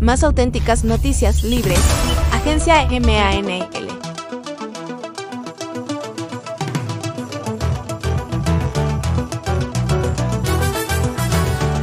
Más auténticas noticias libres. Agencia MANL.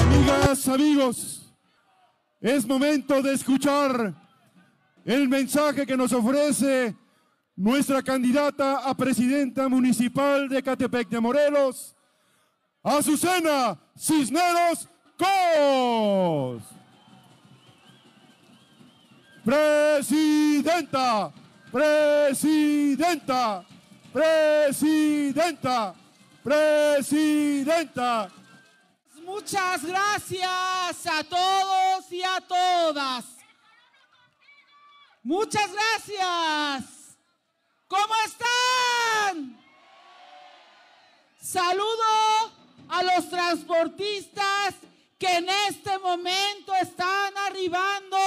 Amigas, amigos, es momento de escuchar el mensaje que nos ofrece nuestra candidata a presidenta municipal de Catepec de Morelos, Azucena Cisneros Cos. Presidenta, presidenta, presidenta, presidenta. Muchas gracias a todos y a todas. Muchas gracias. ¿Cómo están? Saludo a los transportistas que en este momento están arribando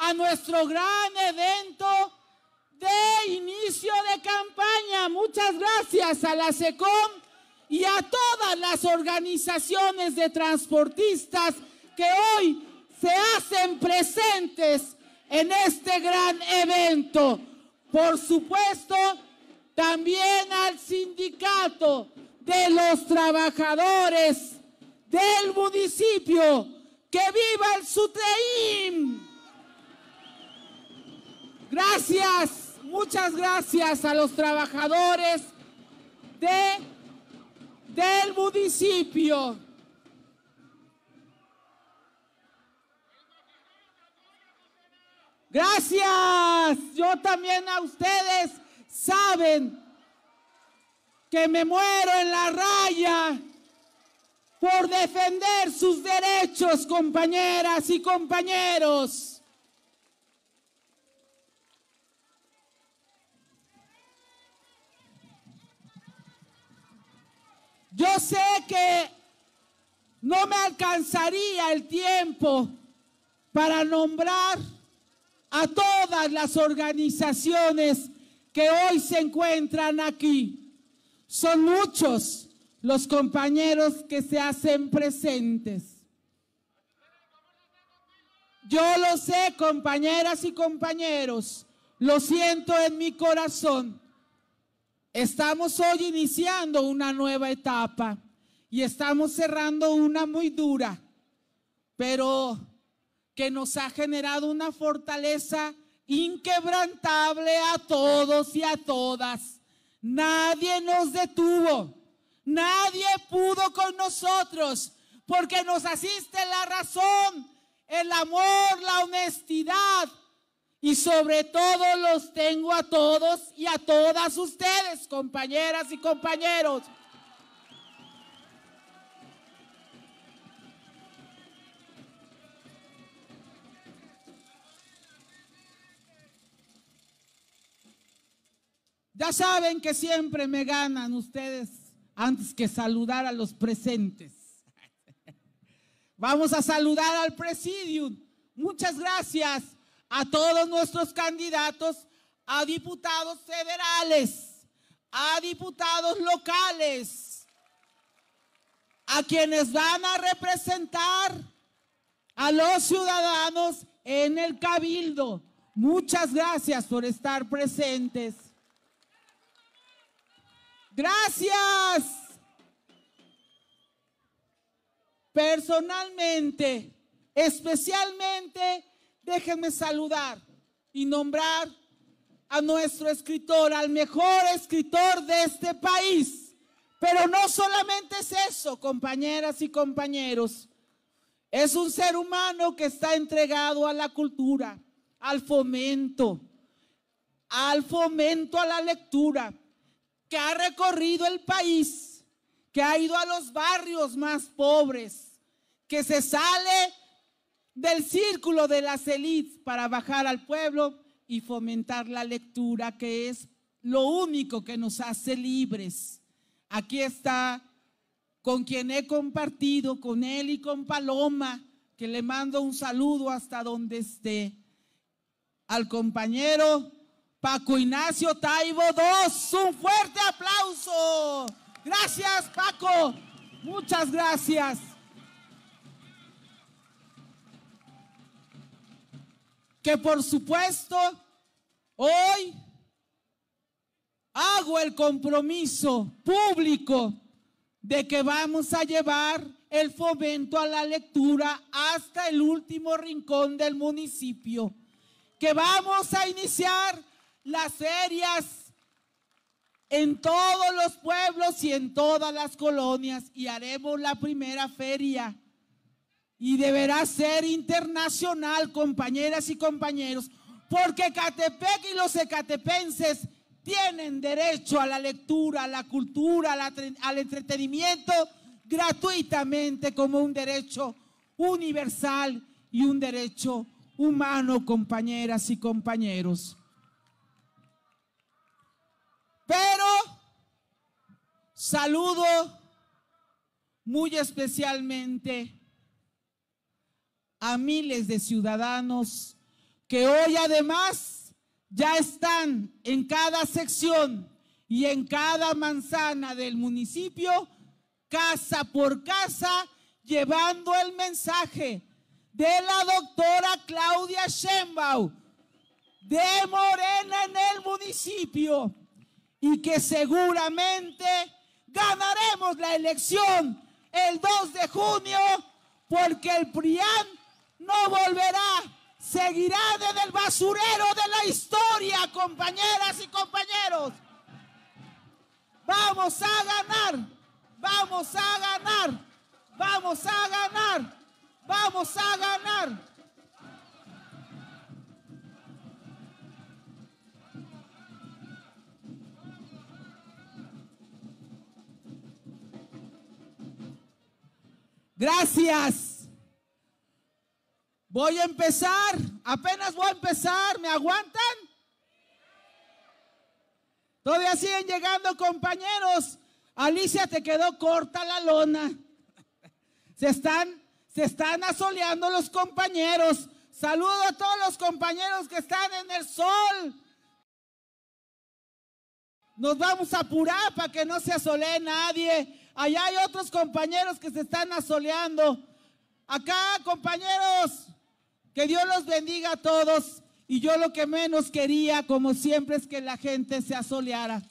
a nuestro gran evento de inicio de campaña. Muchas gracias a la SECOM y a todas las organizaciones de transportistas que hoy se hacen presentes en este gran evento. Por supuesto, también al sindicato de los trabajadores del municipio. ¡Que viva el Sutreim! Gracias, muchas gracias a los trabajadores de, del municipio. Gracias. Yo también a ustedes saben que me muero en la raya por defender sus derechos, compañeras y compañeros. Que no me alcanzaría el tiempo para nombrar a todas las organizaciones que hoy se encuentran aquí. Son muchos los compañeros que se hacen presentes. Yo lo sé, compañeras y compañeros, lo siento en mi corazón. Estamos hoy iniciando una nueva etapa y estamos cerrando una muy dura, pero que nos ha generado una fortaleza inquebrantable a todos y a todas. Nadie nos detuvo, nadie pudo con nosotros, porque nos asiste la razón, el amor, la honestidad. Y sobre todo los tengo a todos y a todas ustedes, compañeras y compañeros. Ya saben que siempre me ganan ustedes antes que saludar a los presentes. Vamos a saludar al presidium. Muchas gracias a todos nuestros candidatos a diputados federales, a diputados locales, a quienes van a representar a los ciudadanos en el cabildo. Muchas gracias por estar presentes. Gracias. Personalmente, especialmente, déjenme saludar y nombrar a nuestro escritor, al mejor escritor de este país. Pero no solamente es eso, compañeras y compañeros. Es un ser humano que está entregado a la cultura, al fomento, al fomento a la lectura que ha recorrido el país, que ha ido a los barrios más pobres, que se sale del círculo de las élites para bajar al pueblo y fomentar la lectura, que es lo único que nos hace libres. Aquí está con quien he compartido, con él y con Paloma, que le mando un saludo hasta donde esté. Al compañero Paco Ignacio Taibo II. Un fuerte aplauso. Gracias, Paco. Muchas gracias. que por supuesto hoy hago el compromiso público de que vamos a llevar el fomento a la lectura hasta el último rincón del municipio, que vamos a iniciar las ferias en todos los pueblos y en todas las colonias y haremos la primera feria y deberá ser internacional, compañeras y compañeros, porque Catepec y los ecatepenses tienen derecho a la lectura, a la cultura, al entretenimiento gratuitamente como un derecho universal y un derecho humano, compañeras y compañeros. Pero saludo muy especialmente a miles de ciudadanos que hoy además ya están en cada sección y en cada manzana del municipio, casa por casa, llevando el mensaje de la doctora Claudia Sheinbaum de Morena en el municipio y que seguramente ganaremos la elección el 2 de junio porque el PRIAN no volverá, seguirán en el basurero de la historia, compañeras y compañeros. Vamos a ganar, vamos a ganar, vamos a ganar, vamos a ganar. Gracias. Voy a empezar, apenas voy a empezar, ¿me aguantan? Todavía siguen llegando compañeros. Alicia, te quedó corta la lona. Se están, se están asoleando los compañeros. Saludo a todos los compañeros que están en el sol. Nos vamos a apurar para que no se asolee nadie. Allá hay otros compañeros que se están asoleando. Acá, compañeros, que Dios los bendiga a todos. Y yo lo que menos quería, como siempre, es que la gente se asoleara.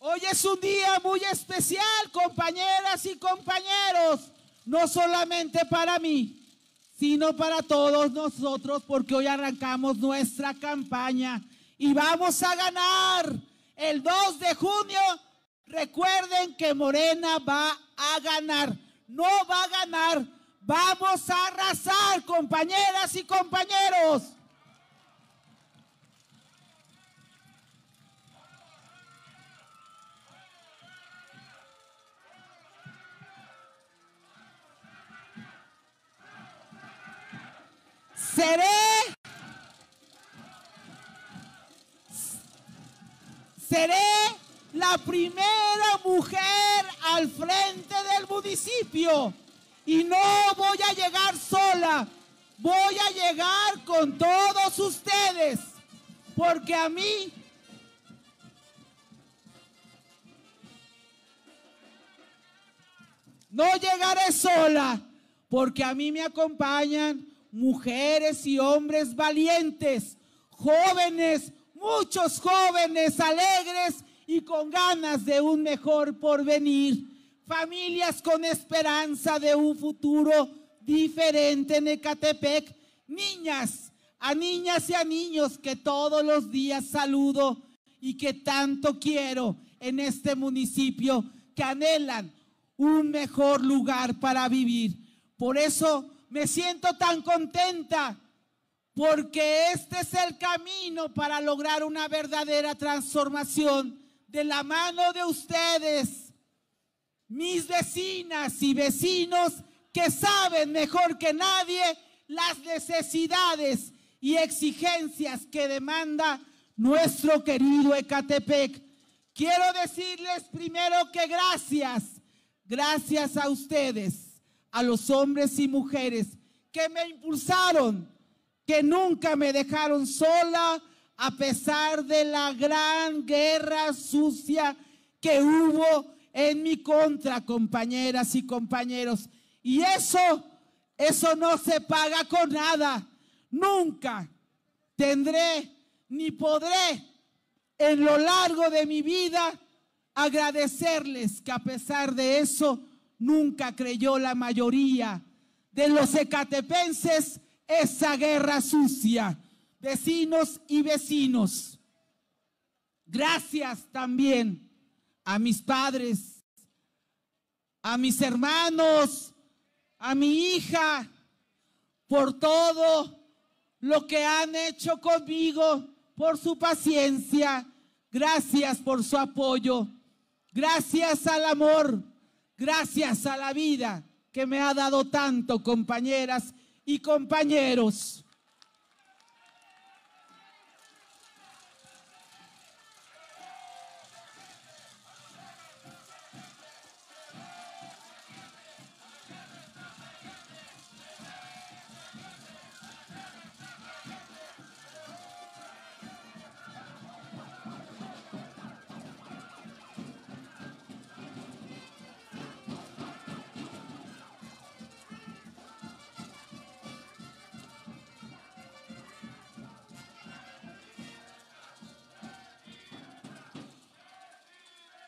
Hoy es un día muy especial, compañeras y compañeros. No solamente para mí, sino para todos nosotros, porque hoy arrancamos nuestra campaña y vamos a ganar el 2 de junio. Recuerden que Morena va a ganar, no va a ganar Vamos a arrasar, compañeras y compañeros. Seré seré la primera mujer al frente del municipio. Y no voy a llegar sola, voy a llegar con todos ustedes, porque a mí no llegaré sola, porque a mí me acompañan mujeres y hombres valientes, jóvenes, muchos jóvenes alegres y con ganas de un mejor porvenir familias con esperanza de un futuro diferente en Ecatepec, niñas, a niñas y a niños que todos los días saludo y que tanto quiero en este municipio, que anhelan un mejor lugar para vivir. Por eso me siento tan contenta, porque este es el camino para lograr una verdadera transformación de la mano de ustedes mis vecinas y vecinos que saben mejor que nadie las necesidades y exigencias que demanda nuestro querido Ecatepec. Quiero decirles primero que gracias, gracias a ustedes, a los hombres y mujeres que me impulsaron, que nunca me dejaron sola a pesar de la gran guerra sucia que hubo en mi contra, compañeras y compañeros. Y eso, eso no se paga con nada. nunca tendré ni podré en lo largo de mi vida agradecerles que a pesar de eso nunca creyó la mayoría de los ecatepenses esa guerra sucia, vecinos y vecinos. Gracias también a mis padres, a mis hermanos, a mi hija, por todo lo que han hecho conmigo, por su paciencia. Gracias por su apoyo. Gracias al amor. Gracias a la vida que me ha dado tanto, compañeras y compañeros.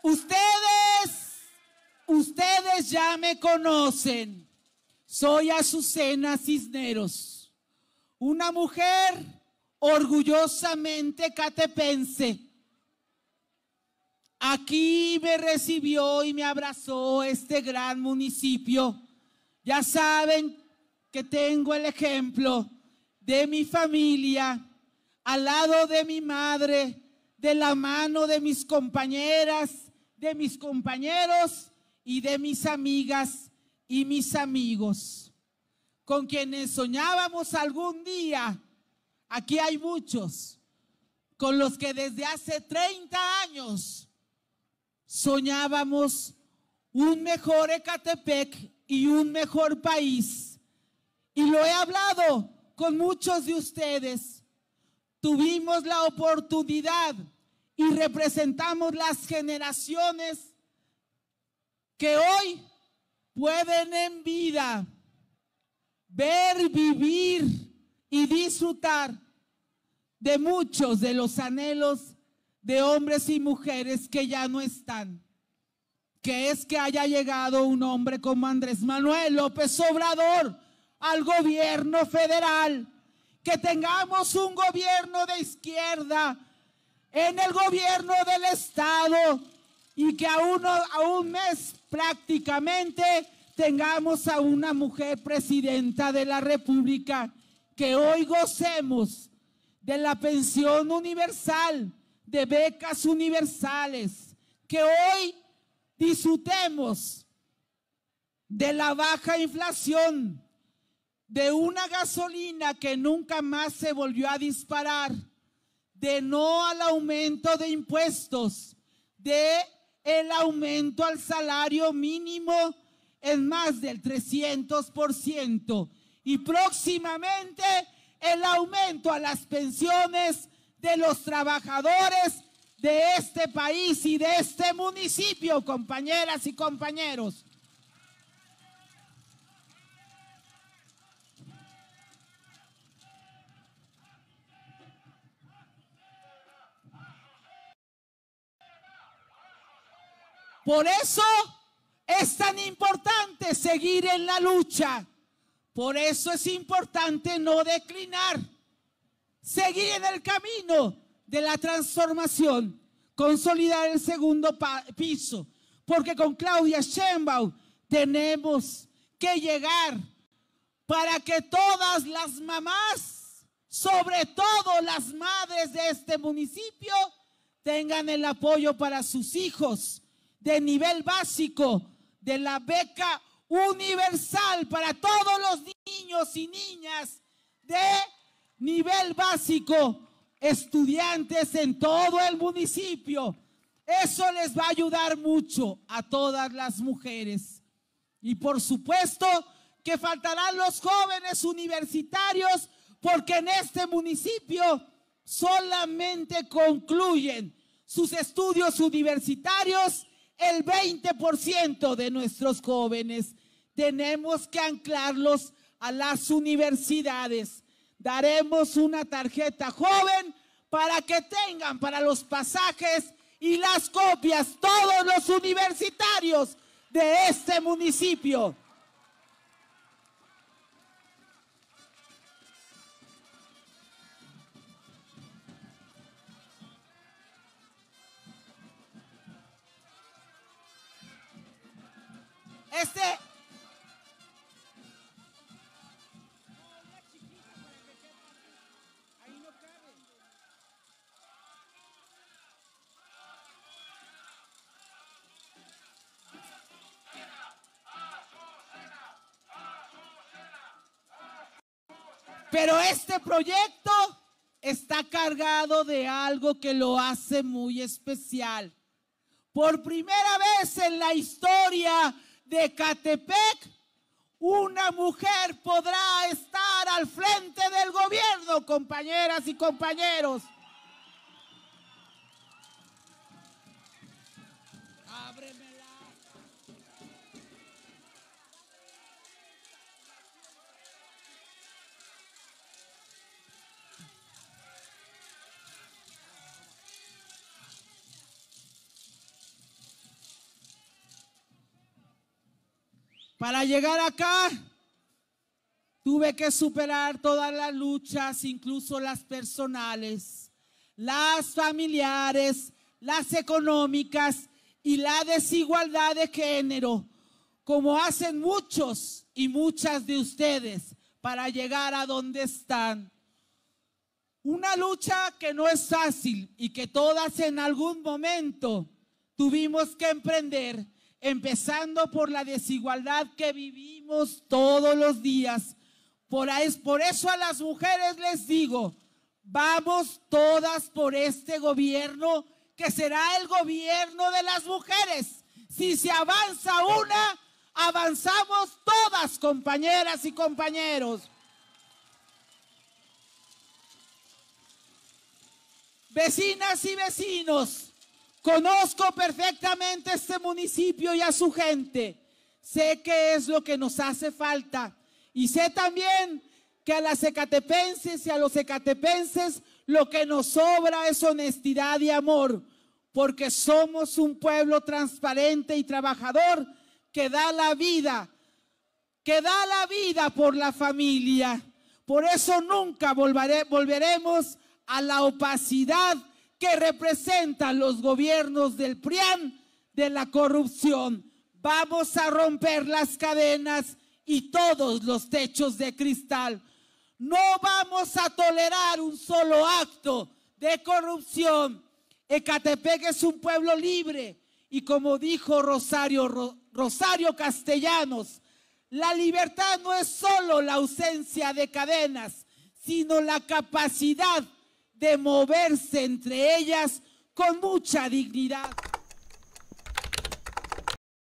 Ustedes, ustedes ya me conocen. Soy Azucena Cisneros, una mujer orgullosamente catepense. Aquí me recibió y me abrazó este gran municipio. Ya saben que tengo el ejemplo de mi familia, al lado de mi madre, de la mano de mis compañeras, de mis compañeros y de mis amigas y mis amigos, con quienes soñábamos algún día. Aquí hay muchos, con los que desde hace 30 años soñábamos un mejor Ecatepec y un mejor país. Y lo he hablado con muchos de ustedes. Tuvimos la oportunidad y representamos las generaciones que hoy pueden en vida ver, vivir y disfrutar de muchos de los anhelos de hombres y mujeres que ya no están. Que es que haya llegado un hombre como Andrés Manuel López Obrador al gobierno federal, que tengamos un gobierno de izquierda en el gobierno del Estado y que a, uno, a un mes prácticamente tengamos a una mujer presidenta de la República, que hoy gocemos de la pensión universal, de becas universales, que hoy disfrutemos de la baja inflación, de una gasolina que nunca más se volvió a disparar de no al aumento de impuestos, de el aumento al salario mínimo en más del 300% y próximamente el aumento a las pensiones de los trabajadores de este país y de este municipio, compañeras y compañeros. Por eso es tan importante seguir en la lucha. Por eso es importante no declinar. Seguir en el camino de la transformación. Consolidar el segundo piso. Porque con Claudia Sheinbaum tenemos que llegar para que todas las mamás, sobre todo las madres de este municipio, tengan el apoyo para sus hijos de nivel básico, de la beca universal para todos los niños y niñas de nivel básico, estudiantes en todo el municipio. Eso les va a ayudar mucho a todas las mujeres. Y por supuesto que faltarán los jóvenes universitarios porque en este municipio solamente concluyen sus estudios universitarios el 20% de nuestros jóvenes. Tenemos que anclarlos a las universidades. daremos una tarjeta joven para que tengan para los pasajes y las copias todos los universitarios de este municipio. Este Pero este proyecto está cargado de algo que lo hace muy especial. Por primera vez en la historia de Catepec, una mujer podrá estar al frente del gobierno, compañeras y compañeros. Para llegar acá, tuve que superar todas las luchas, incluso las personales, las familiares, las económicas y la desigualdad de género, como hacen muchos y muchas de ustedes para llegar a donde están. Una lucha que no es fácil y que todas en algún momento tuvimos que emprender empezando por la desigualdad que vivimos todos los días. Por, por eso a las mujeres les digo, vamos todas por este gobierno que será el gobierno de las mujeres. Si se avanza una, avanzamos todas, compañeras y compañeros. Vecinas y vecinos, Conozco perfectamente este municipio y a su gente. Sé qué es lo que nos hace falta. Y sé también que a las ecatepenses y a los ecatepenses lo que nos sobra es honestidad y amor, porque somos un pueblo transparente y trabajador que da la vida, que da la vida por la familia. Por eso nunca volveremos a la opacidad que representan los gobiernos del PRIAN de la corrupción. Vamos a romper las cadenas y todos los techos de cristal. No vamos a tolerar un solo acto de corrupción. Ecatepec es un pueblo libre y como dijo Rosario, Rosario Castellanos, la libertad no es solo la ausencia de cadenas, sino la capacidad de moverse entre ellas con mucha dignidad.